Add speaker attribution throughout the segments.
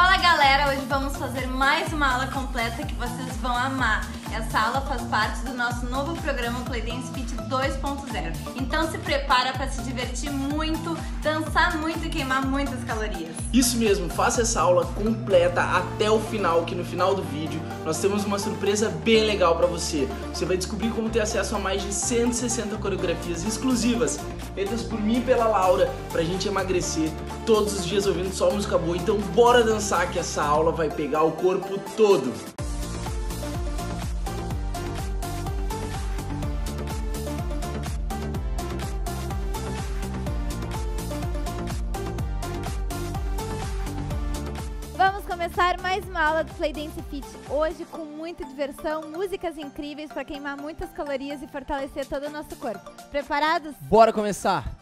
Speaker 1: Fala galera, hoje vamos fazer mais uma aula completa que vocês vão amar. Essa aula faz parte do nosso novo programa Playdance Fit 2.0. Então se prepara para se divertir muito, dançar muito e queimar muitas calorias.
Speaker 2: Isso mesmo, faça essa aula completa até o final, que no final do vídeo nós temos uma surpresa bem legal para você. Você vai descobrir como ter acesso a mais de 160 coreografias exclusivas, feitas por mim e pela Laura, pra gente emagrecer todos os dias ouvindo só música boa. Então bora dançar que essa aula vai pegar o corpo todo.
Speaker 3: Vamos começar mais uma aula do Playdance Fit. Hoje com muita diversão, músicas incríveis para queimar muitas calorias e fortalecer todo o nosso corpo. Preparados?
Speaker 4: Bora começar.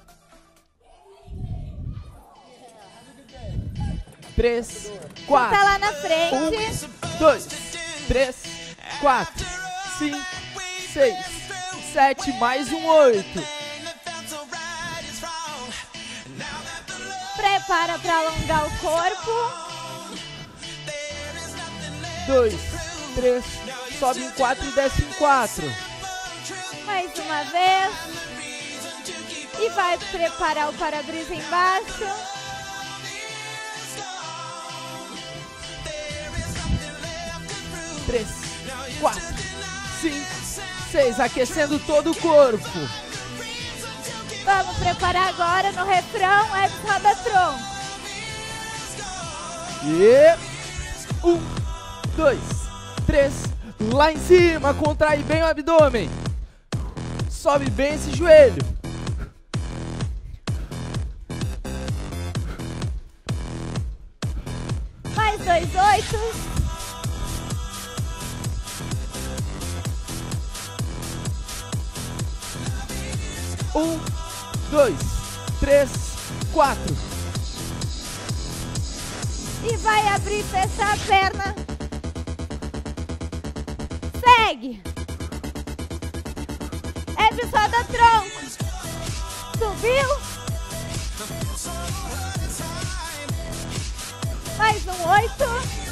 Speaker 4: Três,
Speaker 3: Tá
Speaker 4: quatro,
Speaker 3: lá na frente.
Speaker 4: um, dois, três, quatro, cinco, seis, sete, mais um oito.
Speaker 3: Prepara para alongar o corpo.
Speaker 4: Dois, três, sobe em quatro e desce em quatro.
Speaker 3: Mais uma vez. E vai preparar o para-brisa embaixo.
Speaker 4: Três, quatro, cinco, seis, aquecendo todo o corpo.
Speaker 3: Vamos preparar agora no refrão Epis Rodatron.
Speaker 4: E um, dois, três, lá em cima, contrai bem o abdômen. Sobe bem esse joelho.
Speaker 3: Mais dois oitos.
Speaker 4: Um, dois, três, quatro.
Speaker 3: E vai abrir e fechar a perna. Segue. É de solda tronco. Subiu. Mais um oito.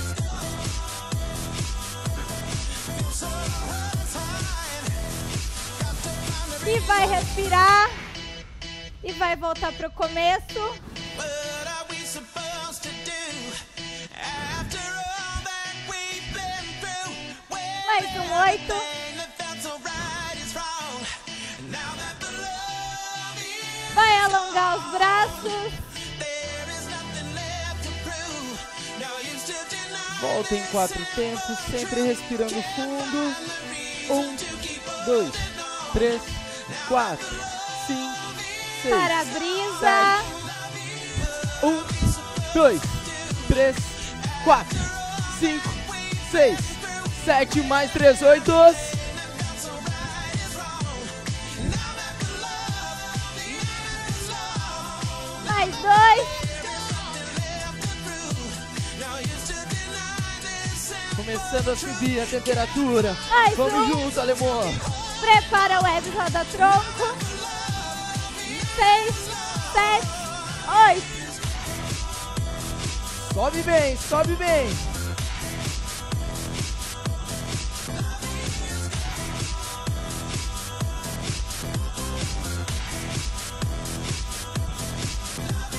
Speaker 3: E vai respirar. E vai voltar pro começo. Mais um oito. Vai alongar os braços.
Speaker 4: Volta em quatro tempos, sempre respirando fundo. Um, dois, três, quatro, cinco, seis.
Speaker 3: Para-brisa.
Speaker 4: Um, dois, três, quatro, cinco, seis, sete, mais três, oito.
Speaker 3: Mais dois.
Speaker 4: Começando a subir a temperatura.
Speaker 3: Mais
Speaker 4: Vamos
Speaker 3: um.
Speaker 4: junto, alemão.
Speaker 3: Prepara o web roda tronco. Seis, sete, oito.
Speaker 4: Sobe bem, sobe bem.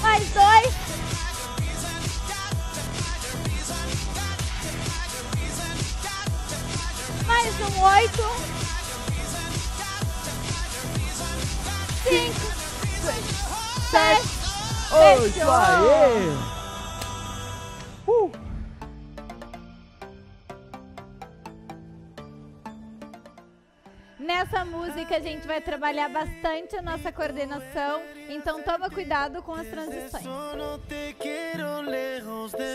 Speaker 3: Mais dois. Mais um oito. Cinco, sete,
Speaker 4: Oito,
Speaker 3: fechou.
Speaker 4: aê. Uh.
Speaker 3: Nessa música a gente vai trabalhar bastante a nossa coordenação, então toma cuidado com as transições.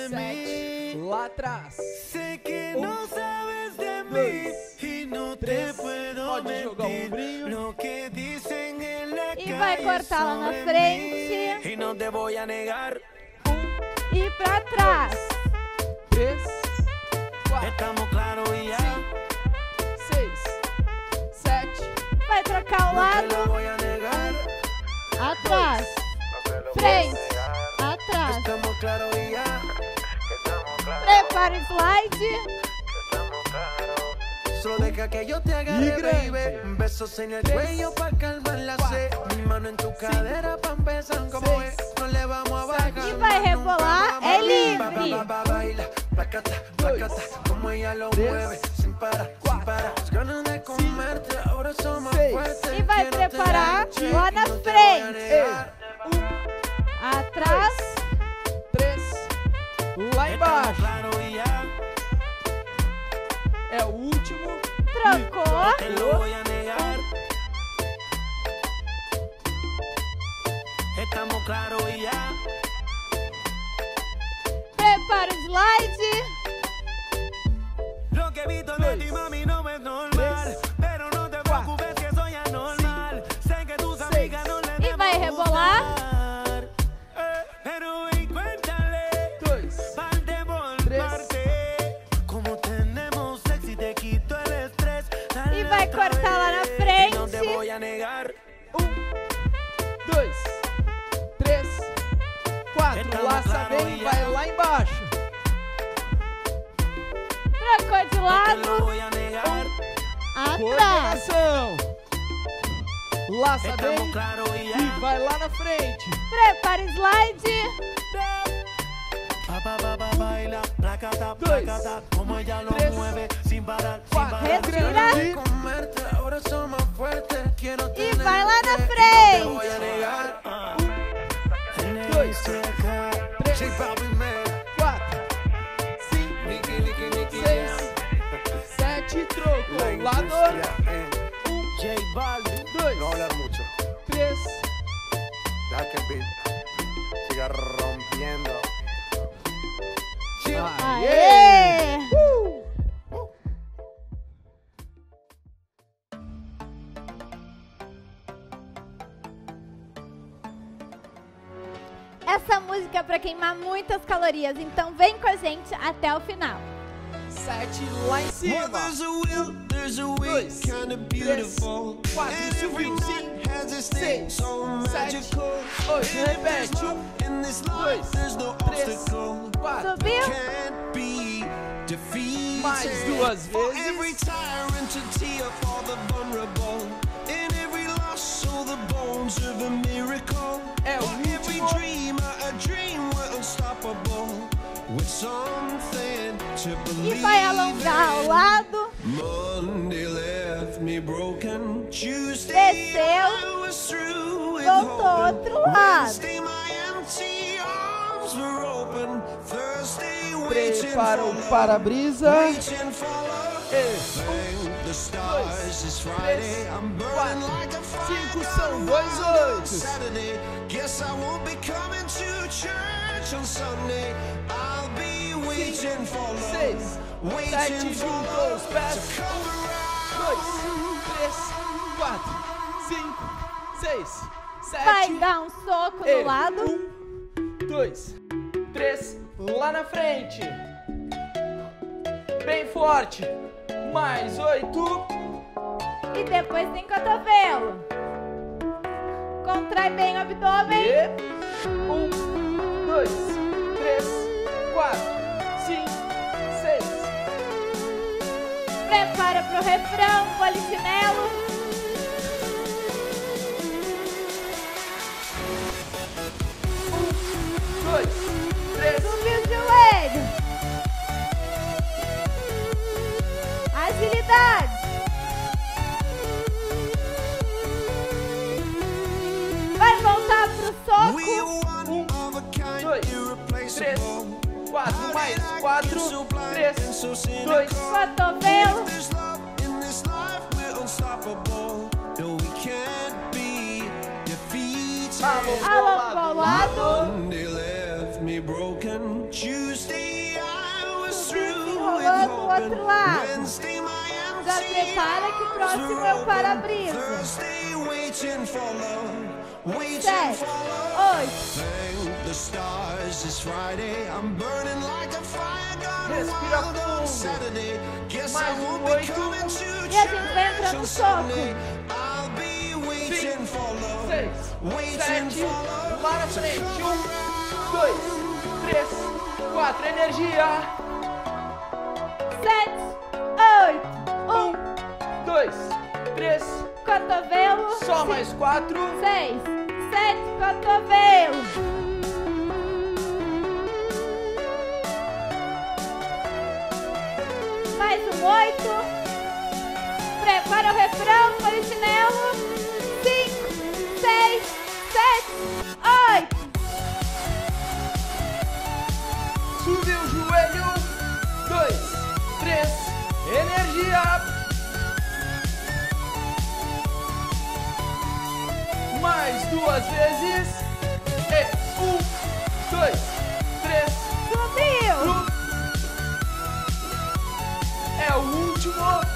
Speaker 4: Sete, lá atrás.
Speaker 5: Sé que
Speaker 4: Um,
Speaker 5: no sabes de y no
Speaker 4: três.
Speaker 5: te puedo
Speaker 4: Pode jogar o
Speaker 5: mentir.
Speaker 3: Vai cortar lá na frente.
Speaker 5: Y no te voy a negar,
Speaker 3: e pra trás.
Speaker 4: Três, quatro,
Speaker 5: ya.
Speaker 4: seis, sete,
Speaker 3: Vai trocar o lado, atrás, frente, atrás. Prepara o slide.
Speaker 5: Solo deja que yo te agarre,
Speaker 4: Y grande.
Speaker 5: baby. Besos en el
Speaker 4: Tres.
Speaker 5: cuello pa' calmar la sed. Mi mano en tu cadera pa' empezar como
Speaker 4: Seis.
Speaker 5: es. No le vamos a bajar.
Speaker 3: E.
Speaker 5: Ba, ba, ba, baila, placata, placata, como ella lo
Speaker 4: Tres.
Speaker 5: mueve, sin parar, sin parar. Las ganas de comerte, ahora son más
Speaker 4: Seis.
Speaker 5: fuertes.
Speaker 3: Vai
Speaker 5: Quiero
Speaker 3: preparar frente. Atrás.
Speaker 4: Lá embaixo.
Speaker 5: Claro
Speaker 4: É o último.
Speaker 3: Trocou.
Speaker 5: Estamos claros y ya.
Speaker 3: Prepara o slide. Lado.
Speaker 5: voy a negar.
Speaker 3: Atrás.
Speaker 4: Coordenação. Laça bem e
Speaker 5: ya.
Speaker 4: vai lá na frente.
Speaker 3: Prepara slide.
Speaker 4: Dois.
Speaker 5: sin
Speaker 4: Quatro.
Speaker 3: Respira.
Speaker 4: E
Speaker 3: vai lá na frente.
Speaker 5: Ah.
Speaker 4: dois, três.
Speaker 5: Industria, eh.
Speaker 4: Um,
Speaker 5: J Balvin.
Speaker 4: dois,
Speaker 5: No hablar mucho.
Speaker 4: três,
Speaker 5: Deja que el beat siga rompiendo. Sí.
Speaker 3: Aê! Essa música é pra queimar muitas calorias, então vem com a gente até o final.
Speaker 4: 7 lá
Speaker 6: there's a will, there's a way. Kind of beautiful.
Speaker 4: 4,
Speaker 6: and everyone has a thing so magical. Oh, hey,
Speaker 4: bet
Speaker 6: you. In this life, there's no obstacle.
Speaker 3: But
Speaker 6: can't be defeated.
Speaker 4: Mais duas vezes.
Speaker 6: For every tyrant a tear for the vulnerable. In every loss, so the bones of a miracle.
Speaker 4: É
Speaker 6: for every dreamer, a dream were unstoppable. With something.
Speaker 3: E
Speaker 6: believe
Speaker 3: vai alongar ao lado.
Speaker 6: Monday left me broken. Tuesday
Speaker 3: Desceu. Voltou outro lado.
Speaker 6: Wednesday my empty arms were open. Thursday waiting
Speaker 4: Prepara
Speaker 6: for
Speaker 4: o para-brisa.
Speaker 6: Friday. I'm burning
Speaker 4: quatro,
Speaker 6: like a fire.
Speaker 4: cinco são dois
Speaker 6: wild on
Speaker 4: oitos.
Speaker 6: Saturday. Guess I won't be coming to church on Sunday.
Speaker 4: Seis,
Speaker 6: Waiting
Speaker 4: sete. os
Speaker 6: love
Speaker 4: pés.
Speaker 6: around.
Speaker 4: dois, três, quatro, cinco, seis, sete.
Speaker 3: Vai dar um soco
Speaker 4: e
Speaker 3: no lado.
Speaker 4: Um, dois, três, lá na frente. Bem forte. Mais oito.
Speaker 3: E depois tem cotovelo. Contrai bem o abdômen.
Speaker 4: E um, dois, três, quatro, seis.
Speaker 3: Prepara pro refrão, polichinelo.
Speaker 4: Dois, três,
Speaker 3: Subiu o joelho. Agilidade.
Speaker 6: Me broken. Tuesday I was through with
Speaker 3: Desenrolando o
Speaker 6: hoping.
Speaker 3: outro lado.
Speaker 6: Wednesday my
Speaker 3: Já
Speaker 6: empty
Speaker 3: prepara que o
Speaker 6: arms
Speaker 3: próximo é o para-brisa.
Speaker 6: Thursday waiting for love, waiting
Speaker 3: Sete,
Speaker 6: for love.
Speaker 3: oito
Speaker 6: the stars. this Friday. I'm burning like a fire gone wild on Saturday. Guess I won't be coming to church on Sunday. I'll be waiting for love.
Speaker 4: Seis,
Speaker 6: waiting
Speaker 4: sete,
Speaker 6: for love.
Speaker 4: Frente. Um, dois, três, quatro. Energia. Sete, oito. Um, dois, três.
Speaker 3: Cotovelo.
Speaker 4: Só cinco, mais quatro.
Speaker 3: Seis, sete. Cotovelo. Mais um oito. Prepara o refrão, polichinelo. Cinco, seis, sete, oito.
Speaker 4: Subiu o joelho. Dois, três. Energia. Mais duas vezes. E um, dois, três.
Speaker 3: Subiu.
Speaker 4: É o último.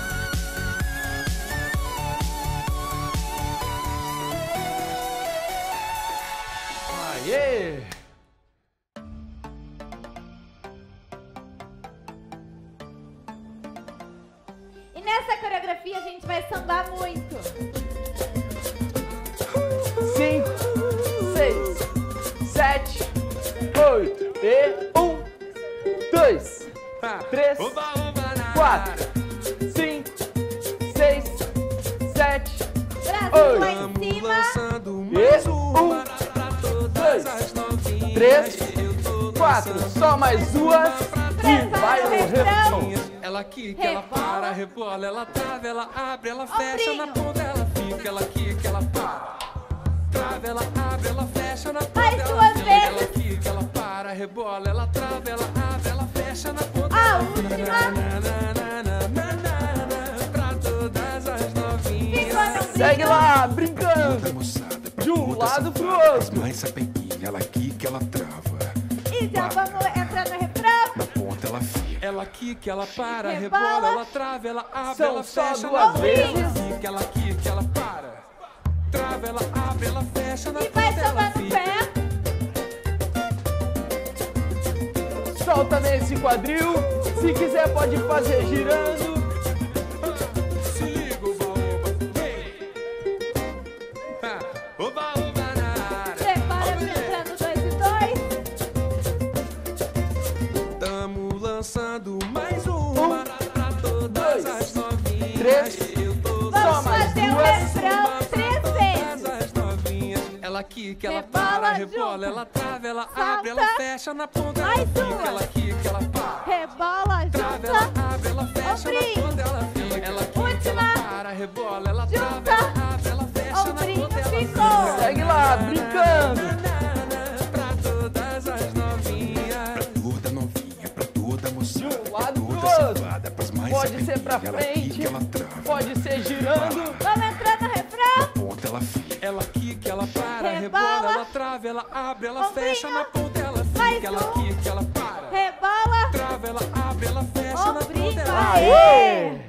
Speaker 4: Três, quatro, só mais duas e vai o refrão.
Speaker 5: Ela quica, ela para, rebola, ela trava, ela abre, ela fecha na ponta, ela fica, ela quica, ela para. Trava, ela abre, ela fecha na ponta,
Speaker 3: Mais
Speaker 5: ela
Speaker 3: duas
Speaker 5: fica,
Speaker 3: vezes.
Speaker 5: ela quica, ela para, rebola, ela trava, ela abre, ela fecha na ponta.
Speaker 3: A
Speaker 5: ela
Speaker 3: última.
Speaker 5: fica. Pra todas as novinhas.
Speaker 4: Segue lá, brincando. De um lado pro outro.
Speaker 7: Ela quica, ela trava.
Speaker 3: E já vamos entrar no refrão.
Speaker 7: Na ponta ela fica.
Speaker 5: Ela quica, ela para,
Speaker 3: Rebola.
Speaker 5: rebola, ela trava, ela abre,
Speaker 4: São
Speaker 5: ela fecha ela quica, ela quica, ela para. Trava, ela abre, ela fecha na
Speaker 3: E vai
Speaker 5: ponta, ela
Speaker 3: sambar no
Speaker 5: fica.
Speaker 3: pé.
Speaker 4: Solta nesse quadril. Se quiser, pode fazer girando.
Speaker 5: Mais uma pra todas
Speaker 4: dois,
Speaker 5: as novinhas.
Speaker 4: três.
Speaker 5: Eu tô
Speaker 4: Só
Speaker 3: Vamos
Speaker 4: mais
Speaker 3: fazer o
Speaker 4: duas.
Speaker 3: refrão três vezes.
Speaker 5: Todas as novinhas. Ela quica, ela
Speaker 3: Rebola,
Speaker 5: para, rebola, ela trava, ela
Speaker 3: Solta.
Speaker 5: abre, ela fecha na ponta, ela
Speaker 3: Mais duas.
Speaker 5: ela quica, ela para.
Speaker 3: Rebola,
Speaker 5: Trava, ela
Speaker 3: junta.
Speaker 5: abre, ela fecha
Speaker 3: Ombrinho.
Speaker 5: na ponta, ela fica. Ela quica,
Speaker 3: Última.
Speaker 5: ela para, rebola, ela trava,
Speaker 3: Junta.
Speaker 5: ela abre, ela fecha
Speaker 3: Ombrinho,
Speaker 5: na ponta, ela
Speaker 3: ficou.
Speaker 4: Segue lá, brincando. Pode ser pra frente.
Speaker 7: ela trava.
Speaker 4: Pode ser girando.
Speaker 3: Vamos entrar no refrão.
Speaker 7: Ponta ela fica.
Speaker 5: Ela quica, ela para,
Speaker 3: Rebola.
Speaker 5: rebola, ela trava, ela abre, ela
Speaker 3: Ombrinho.
Speaker 5: fecha na ponta, ela
Speaker 3: Mais
Speaker 5: fica. Ela
Speaker 3: um.
Speaker 5: quica, ela para.
Speaker 3: Rebola.
Speaker 5: Trava, ela abre, ela fecha na ponta, ela
Speaker 3: Aê.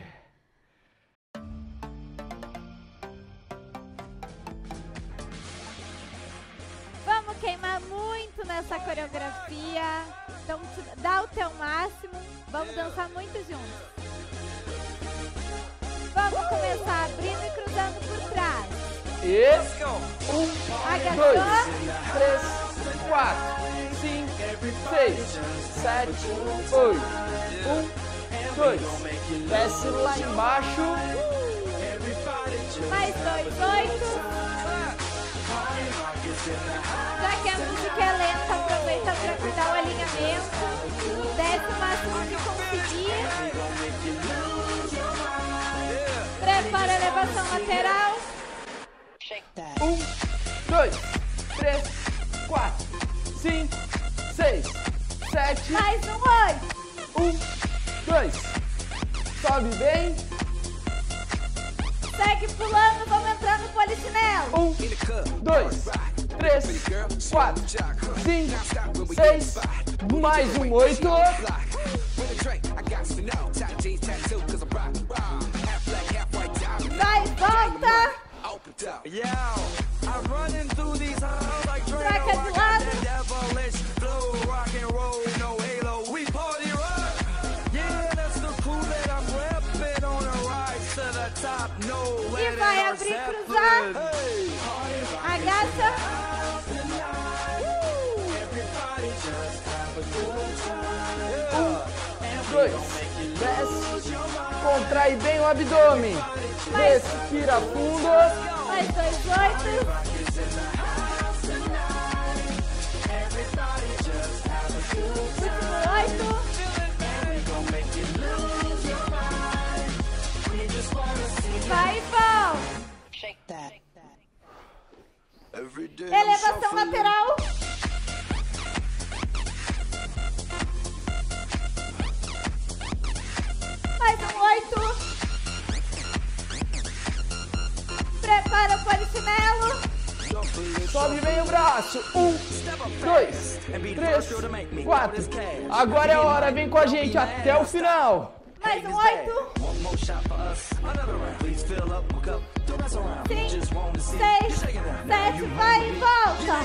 Speaker 3: Vamos queimar muito nessa coreografia. Então dá o teu máximo. Vamos dançar muito juntos. Vamos começar abrindo e cruzando por trás.
Speaker 4: E um, dois,
Speaker 3: Agachou.
Speaker 4: três, quatro, cinco, seis, sete, oito. Um, dois. Desce lá embaixo.
Speaker 3: Mais dois, oito. Já que a música é lenta, aproveita para cuidar o alinhamento. Desce o máximo que conseguir. Elevação lateral.
Speaker 4: Um, dois, três, quatro, cinco, seis, sete,
Speaker 3: Mais um oito.
Speaker 4: um, dois. Sobe bem.
Speaker 3: Segue pulando, vamos entrar no polichinelo.
Speaker 4: Um, dois, três, quatro, cinco, seis, mais um oito.
Speaker 6: The top. No
Speaker 3: E vai abrir e cruzar. Agacha.
Speaker 4: dois, desce, contrai bem o abdômen, respira fundo,
Speaker 3: Mais dois, oito. Último oito. Vai
Speaker 6: I'm
Speaker 3: Elevação lateral. Prepara o polichinelo.
Speaker 4: sobe bem o braço, um, dois, três, quatro. Agora é a hora, vem com a gente até o final.
Speaker 3: Mais um oito. Cinco, seis, sete, vai e volta.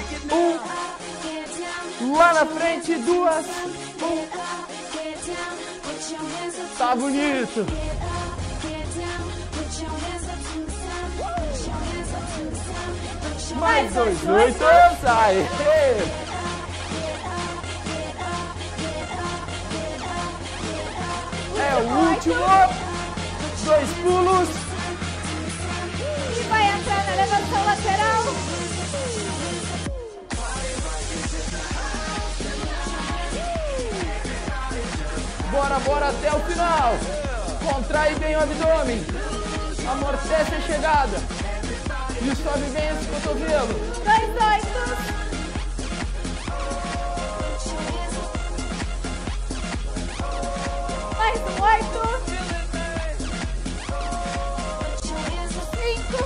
Speaker 4: Lá na frente, duas, tá bonito. Mais dois, oito, sai. É o último. Dois pulos.
Speaker 3: E vai entrar na elevação lateral.
Speaker 4: Bora, bora até o final. Contrai bem o abdômen. Amortece a chegada. E sobe bem esse cotovelo.
Speaker 3: Dois oito. Mais um oito. Cinco,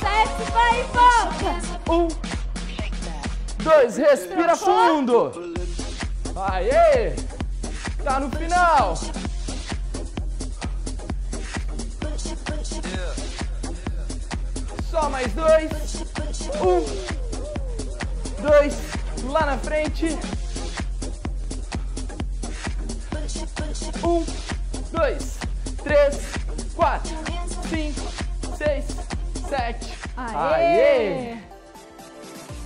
Speaker 3: sete, vai e volta.
Speaker 4: Um, dois, respira fundo. Aê! Tá no final. Só mais dois. Um, dois, lá na frente. Um, dois, três, quatro, cinco, seis, sete. Aê!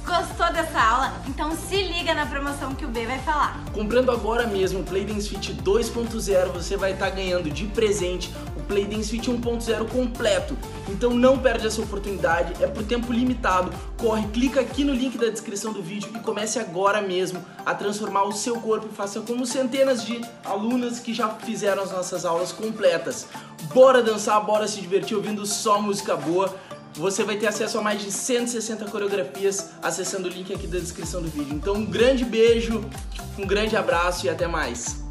Speaker 1: Gostou dessa aula? Então se liga na promoção que o B vai falar.
Speaker 2: Comprando agora mesmo o Playdance Fit 2.0, você vai estar ganhando de presente o Playdance Fit 1.0 completo. Então não perde essa oportunidade, é por tempo limitado. Corre, clica aqui no link da descrição do vídeo e comece agora mesmo a transformar o seu corpo e faça como centenas de alunas que já fizeram as nossas aulas completas. Bora dançar, bora se divertir ouvindo só música boa. Você vai ter acesso a mais de 160 coreografias acessando o link aqui da descrição do vídeo. Então, um grande beijo, um grande abraço e até mais.